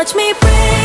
watch me breathe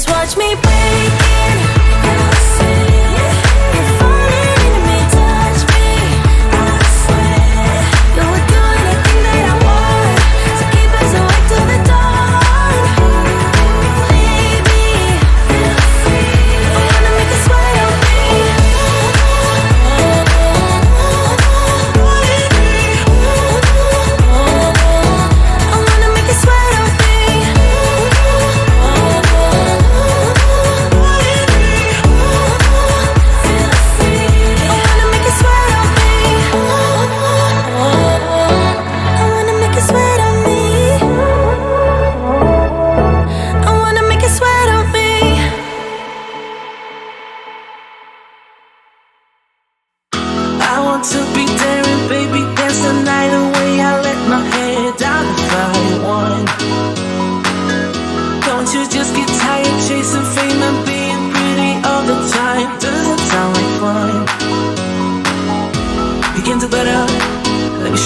Just watch me break.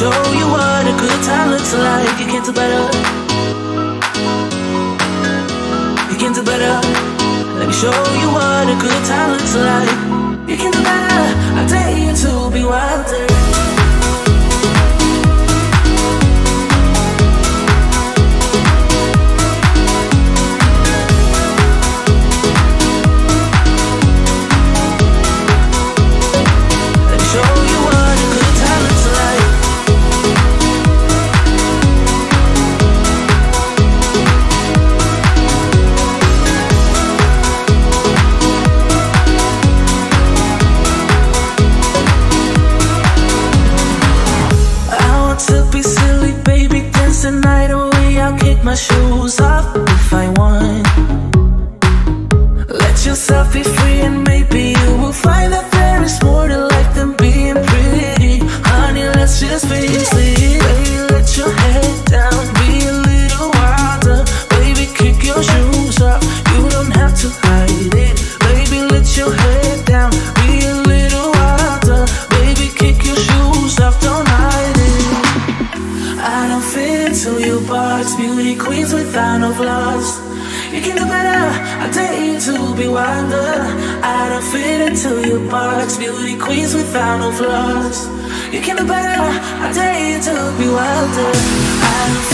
show you what a good time looks like. You can do better. You can do better. Let me show you what a good time looks like. You can do better. I'll take you to be wilder. I dare you to be wilder. I don't fit into your box. Beauty queens without no flaws. You can do better. I dare you to be wilder. I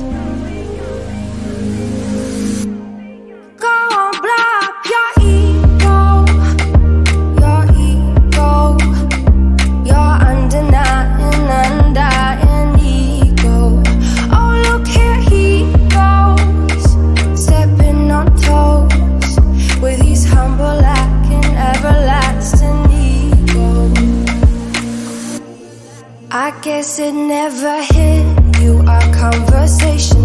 Guess it never hit you. Our conversation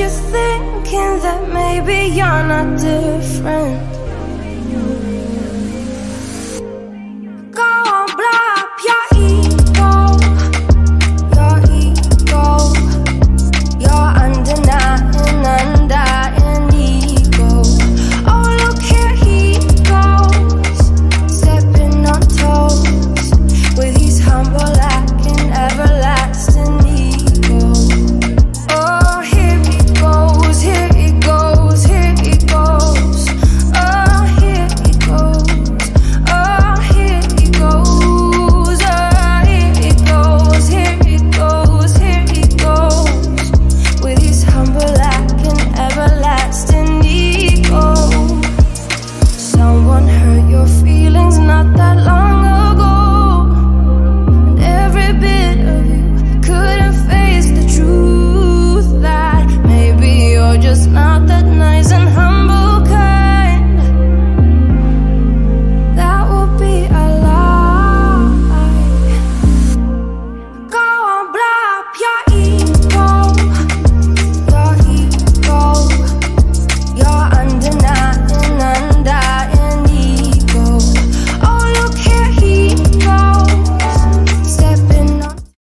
you thinking that maybe you're not different.